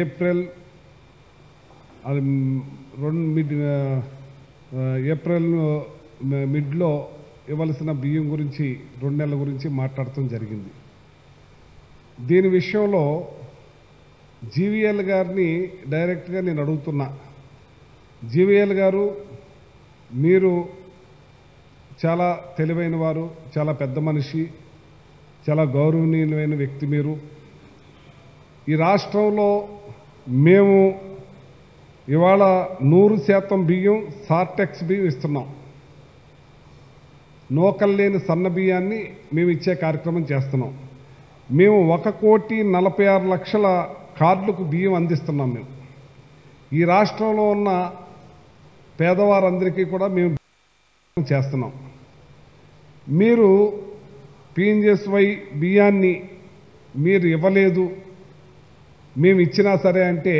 April అది రెండు mid April మిడ్లో ఇవ్వాల్సిన బియ్యం గురించి రెండు నెలల గురించి మాట్లాడటం జరిగింది. దీని విషయంలో జీవీఎల్ గారిని డైరెక్ట్గా నేను అడుగుతున్నా. జీవీఎల్ గారు మీరు చాలా తెలివైన వారు చాలా పెద్ద మనిషి చాలా గౌరవనీయమైన వ్యక్తి మీరు. ఈ రాష్ట్రంలో మేము ఇవాళ నూరు శాతం బియ్యం సార్టెక్స్ బియ్యం ఇస్తున్నాం. నూకలు లేని సన్న బియ్యాన్ని మేము ఇచ్చే కార్యక్రమం చేస్తున్నాం. మేము ఒక కోటి నలభై ఆరు లక్షల కార్డులకు బియ్యం అందిస్తున్నాం మేము. ఈ రాష్ట్రంలో ఉన్న పేదవారందరికీ కూడా మేము చేస్తున్నాం. మీరు పిఎన్జిఎస్వై బియ్యాన్ని మీరు ఇవ్వలేదు. మేము ఇచ్చినా సరే అంటే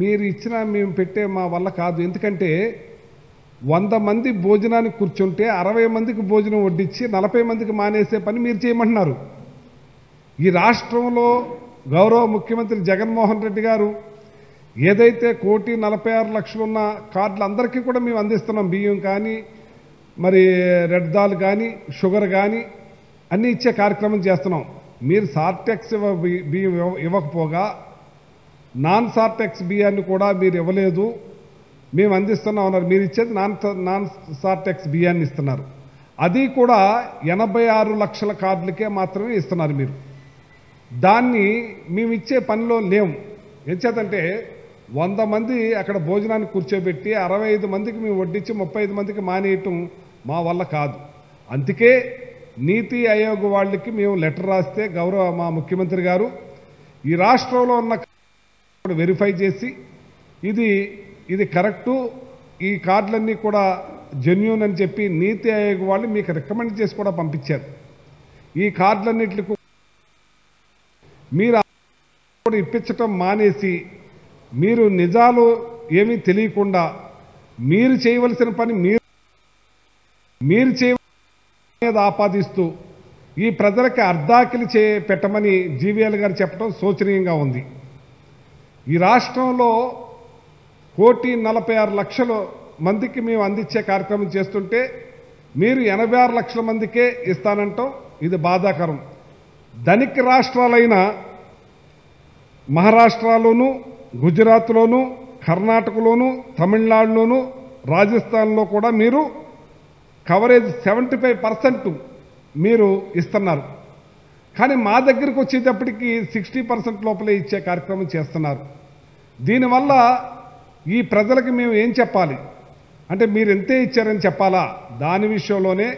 మీరు ఇచ్చినా మేము పెట్టే మా వల్ల కాదు. ఎందుకంటే వంద మంది భోజనానికి కూర్చుంటే అరవై మందికి భోజనం వడ్డించి నలభై మందికి మానేసే పని మీరు చేయమంటున్నారు. ఈ రాష్ట్రంలో గౌరవ ముఖ్యమంత్రి జగన్మోహన్ రెడ్డి గారు ఏదైతే కోటి నలభై ఆరు లక్షలున్న కార్డులు అందరికీ కూడా మేము అందిస్తున్నాం. బియ్యం కానీ మరి రెడ్ దాల్ కానీ షుగర్ కానీ అన్నీ ఇచ్చే కార్యక్రమం చేస్తున్నాం. మీరు సార్టెక్స్ ఇవ్వ- బియ్యం ఇవ్వకపోగా నాన్ సార్టెక్స్ బియ్యాన్ని కూడా మీరు ఇవ్వలేదు. మేము అందిస్తున్నాం అన్నారు. మీరు ఇచ్చేది నాన్ నాన్ సార్టెక్స్ బియ్యాన్ని ఇస్తున్నారు. అది కూడా ఎనభై ఆరు లక్షల కార్డులకే మాత్రమే ఇస్తున్నారు మీరు. దాన్ని మేము ఇచ్చే పనిలో లేము ఎంచేతంటే వంద మంది అక్కడ భోజనానికి కూర్చోబెట్టి అరవై ఐదు మందికి మేము వడ్డించి ముప్పై ఐదు మందికి మానేయటం మా వల్ల కాదు. అందుకే నీతి ఆయోగ్ వాళ్ళకి మేము లెటర్ రాస్తే గౌరవ మా ముఖ్యమంత్రి గారు ఈ రాష్ట్రంలో ఉన్న వెరిఫై చేసి ఇది ఇది కరెక్టు ఈ కార్డులన్నీ కూడా జెన్యున్ అని చెప్పి నీతి ఆయోగ్ వాళ్ళు మీకు రికమెండ్ చేసి కూడా పంపించారు. ఈ కార్డులన్నింటికి మీరు కూడా ఇప్పించటం మానేసి మీరు నిజాలు ఏమీ తెలియకుండా మీరు చేయవలసిన పని మీరు మీరు చేయ మీద ఆపాదిస్తూ ఈ ప్రజలకి అర్ధాకిలి చే పెట్టమని జీవీఎల్ గారు చెప్పడం శోచనీయంగా ఉంది. ఈ రాష్ట్రంలో కోటి నలభై ఆరు లక్షల మందికి మేము అందించే కార్యక్రమం చేస్తుంటే మీరు ఎనభై ఆరు లక్షల మందికే ఇస్తానంటాం. ఇది బాధాకరం. ధనిక రాష్ట్రాలైన మహారాష్ట్రలోను గుజరాత్లోను కర్ణాటకలోను తమిళనాడులోను రాజస్థాన్లో కూడా మీరు కవరేజ్ సెవెంటీ ఫైవ్ పర్సెంట్ మీరు ఇస్తున్నారు. కానీ మా దగ్గరకు వచ్చేటప్పటికి సిక్స్టీ పర్సెంట్ లోపలే ఇచ్చే కార్యక్రమం చేస్తున్నారు. దీనివల్ల ఈ ప్రజలకు మేము ఏం చెప్పాలి? అంటే మీరు ఎంతే ఇచ్చారని చెప్పాలా? దాని విషయంలోనే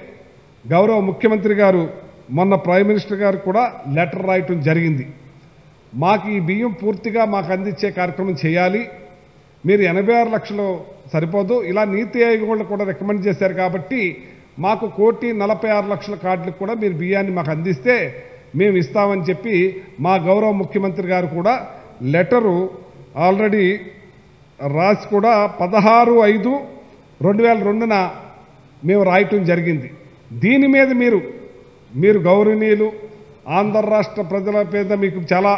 గౌరవ ముఖ్యమంత్రి గారు మొన్న ప్రైమ్ మినిస్టర్ గారు కూడా లెటర్ రాయటం జరిగింది. మాకు ఈ బియ్యం పూర్తిగా మాకు అందించే కార్యక్రమం చేయాలి. మీరు ఎనభై ఆరు లక్షలు సరిపోదు. ఇలా నీతి ఆయోగ్ వాళ్ళు కూడా రికమెండ్ చేశారు కాబట్టి మాకు కోటి నలభై ఆరు లక్షల కార్డులకు కూడా మీరు బియ్యాన్ని మాకు అందిస్తే మేము ఇస్తామని చెప్పి మా గౌరవ ముఖ్యమంత్రి గారు కూడా లెటరు ఆల్రెడీ రాసి కూడా పదహారు ఐదు రెండు వేల రెండున మేము రాయటం జరిగింది. దీని మీద మీరు మీరు గౌరవనీయులు ఆంధ్ర రాష్ట్ర ప్రజల మీద మీకు చాలా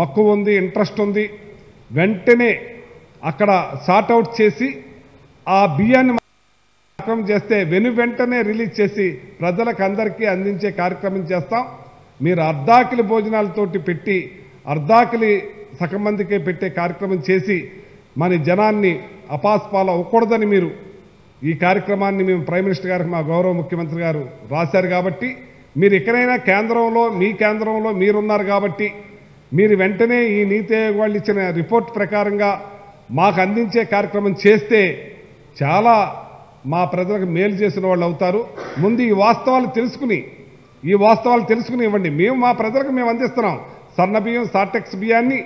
మక్కువ ఉంది ఇంట్రెస్ట్ ఉంది. వెంటనే అక్కడ సార్ట్అవుట్ చేసి ఆ బియ్యాన్ని కార్యక్రమం చేస్తే వెను వెంటనే రిలీజ్ చేసి ప్రజలకు అందరికీ అందించే కార్యక్రమం చేస్తాం. మీరు అర్ధాకిలి భోజనాలతోటి పెట్టి అర్ధాకిలి సగమందికే పెట్టే కార్యక్రమం చేసి మన జనాన్ని అపాస్పాలు అవ్వకూడదని మీరు ఈ కార్యక్రమాన్ని మేము ప్రైమ్ మినిస్టర్ గారికి మా గౌరవ ముఖ్యమంత్రి గారు రాశారు కాబట్టి మీరు ఎక్కడైనా కేంద్రంలో మీ కేంద్రంలో మీరున్నారు కాబట్టి మీరు వెంటనే ఈ నీతి ఆయోగ్ వాళ్ళు ఇచ్చిన రిపోర్ట్ ప్రకారంగా మాకు అందించే కార్యక్రమం చేస్తే చాలా మా ప్రజలకు మేలు చేసిన వాళ్ళు అవుతారు. ముందు ఈ వాస్తవాలు తెలుసుకుని ఈ వాస్తవాలు తెలుసుకుని ఇవ్వండి. మేము మా ప్రజలకు మేము అందిస్తున్నాం. సన్న బియ్యం సాటెక్స్ బియ్యాన్ని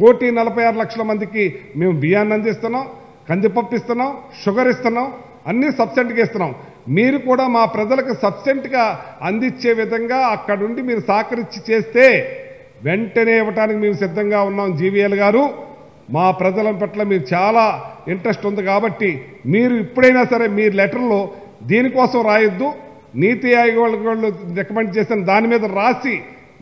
కోటి నలభై ఆరు లక్షల మందికి మేము బియ్యాన్ని అందిస్తున్నాం. కందిపప్పు ఇస్తున్నాం షుగర్ ఇస్తున్నాం అన్నీ సబ్సిడీగా ఇస్తున్నాం. మీరు కూడా మా ప్రజలకు సబ్సిడీగా అందించే విధంగా అక్కడుండి మీరు సహకరించి చేస్తే వెంటనే ఇవ్వటానికి మేము సిద్ధంగా ఉన్నాం జీవీఎల్ గారు. మా ప్రజల పట్ల మీరు చాలా ఇంట్రెస్ట్ ఉంది కాబట్టి మీరు ఇప్పుడైనా సరే మీ లెటర్లో దీనికోసం రాయొద్దు నీతి ఆయోగ్ వాళ్ళు వాళ్ళు రికమెండ్ చేసిన దాని మీద రాసి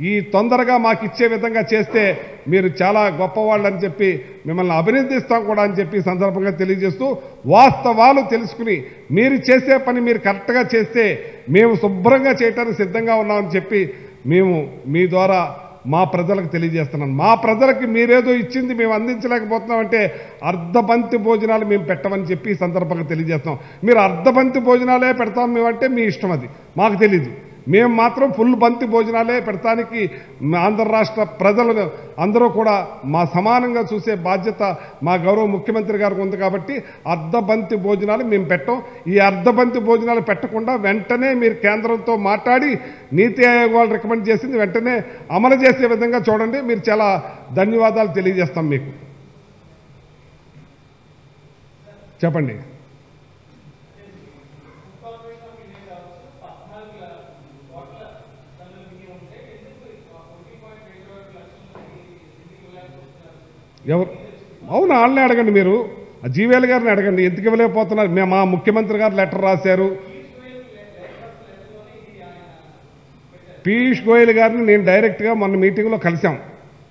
ఈ తొందరగా మాకు ఇచ్చే విధంగా చేస్తే మీరు చాలా గొప్పవాళ్ళని చెప్పి మిమ్మల్ని అభినందిస్తాం కూడా అని చెప్పి సందర్భంగా తెలియజేస్తూ వాస్తవాలు తెలుసుకుని మీరు చేసే పని మీరు కరెక్ట్గా చేస్తే మేము శుభ్రంగా చేయటానికి సిద్ధంగా ఉన్నామని చెప్పి మేము మీ ద్వారా మా ప్రజలకు తెలియజేస్తున్నాం మా ప్రజలకి మీరేదో ఇచ్చింది మేము అందించలేకపోతున్నామంటే అర్ధబంతి భోజనాలు మేము పెట్టమని చెప్పి ఈ సందర్భంగా తెలియజేస్తాం మీరు అర్ధబంతి భోజనాలే పెడతాం మేమంటే మీ ఇష్టం అది. మాకు తెలీదు. మేము మాత్రం ఫుల్ బంతి భోజనాలే పెడతానికి ఆంధ్ర రాష్ట్ర ప్రజలు అందరూ కూడా మా సమానంగా చూసే బాధ్యత మా గౌరవ ముఖ్యమంత్రి గారికి ఉంది కాబట్టి అర్ధబంతి భోజనాలు మేము పెట్టం. ఈ అర్ధబంతి భోజనాలు పెట్టకుండా వెంటనే మీరు కేంద్రంతో మాట్లాడి నీతి ఆయోగ్ వాళ్ళు రికమెండ్ చేసింది వెంటనే అమలు చేసే విధంగా చూడండి. మీరు చాలా ధన్యవాదాలు తెలియజేస్తాం మీకు. చెప్పండి. ఎవరు? అవును వాళ్ళని అడగండి మీరు. ఆ జీవేల్ గారిని అడగండి. ఎందుకు ఇవ్వలేకపోతున్నారు? మేము మా ముఖ్యమంత్రి గారు లెటర్ రాశారు. పీయూష్ గోయల్ గారిని నేను డైరెక్ట్గా మొన్న మీటింగ్లో కలిసాం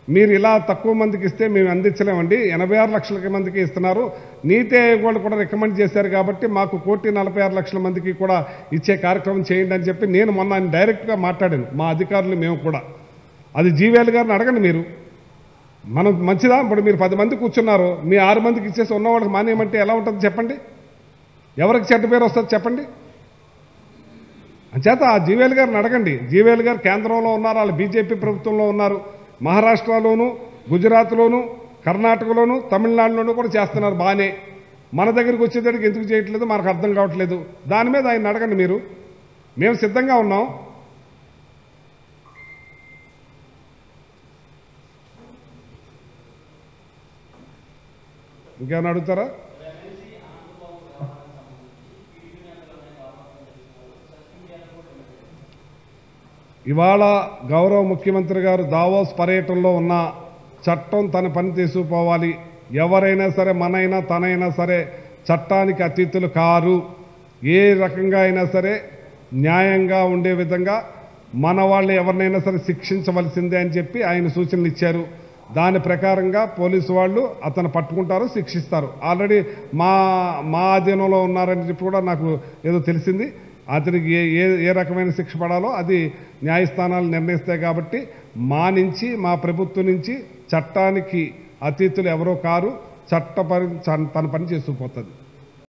మీరు ఇలా తక్కువ మందికి ఇస్తే మేము అందించలేమండి. ఎనభై ఆరు లక్షల మందికి ఇస్తున్నారు. నీతి ఆయోగ్ వాళ్ళు కూడా రికమెండ్ చేశారు కాబట్టి మాకు కోటి నలభై ఆరు లక్షల మందికి కూడా ఇచ్చే కార్యక్రమం చేయండి అని చెప్పి నేను మొన్న ఆయన డైరెక్ట్గా మాట్లాడాను. మా అధికారులు మేము కూడా. అది జీవేల్ గారిని అడగండి మీరు. మనం మంచిదా? ఇప్పుడు మీరు పది మంది కూర్చున్నారు. మీ ఆరు మందికి ఇచ్చేసి ఉన్నవాళ్ళకి మానేయమంటే ఎలా ఉంటుంది చెప్పండి? ఎవరికి చెడ్డ పేరు వస్తుంది చెప్పండి? అంచేత ఆ జీవేల్ గారిని అడగండి. జీవేల్ గారు కేంద్రంలో ఉన్నారు వాళ్ళు బీజేపీ ప్రభుత్వంలో ఉన్నారు. మహారాష్ట్రలోను గుజరాత్లోను కర్ణాటకలోను తమిళనాడులోనూ కూడా చేస్తున్నారు బాగానే. మన దగ్గరికి వచ్చేటడికి ఎందుకు చేయట్లేదు? మనకు అర్థం కావట్లేదు. దాని మీద ఆయన అడగండి మీరు. మేము సిద్ధంగా ఉన్నాం. ఇంకేమైనా అడుగుతారా? ఇవాళ గౌరవ ముఖ్యమంత్రి గారు దావోస్ పర్యటనలో ఉన్న చట్టం తన పని తీసుకుపోవాలి. ఎవరైనా సరే మనైనా తనైనా సరే చట్టానికి అతిథులు కారు. ఏ రకంగా అయినా సరే న్యాయంగా ఉండే విధంగా మన వాళ్ళు ఎవరినైనా సరే శిక్షించవలసిందే అని చెప్పి ఆయన సూచనలు ఇచ్చారు. దాని ప్రకారంగా పోలీసు వాళ్ళు అతను పట్టుకుంటారు శిక్షిస్తారు. ఆల్రెడీ మా మా అధీనంలో ఉన్నారని చెప్పి కూడా నాకు ఏదో తెలిసింది. అతనికి ఏ ఏ ఏ రకమైన శిక్ష పడాలో అది న్యాయస్థానాలు నిర్ణయిస్తాయి కాబట్టి మా నుంచి మా ప్రభుత్వం నుంచి చట్టానికి అతీతులు ఎవరో కారు చట్ట పని తన పని చేసుకుపోతుంది.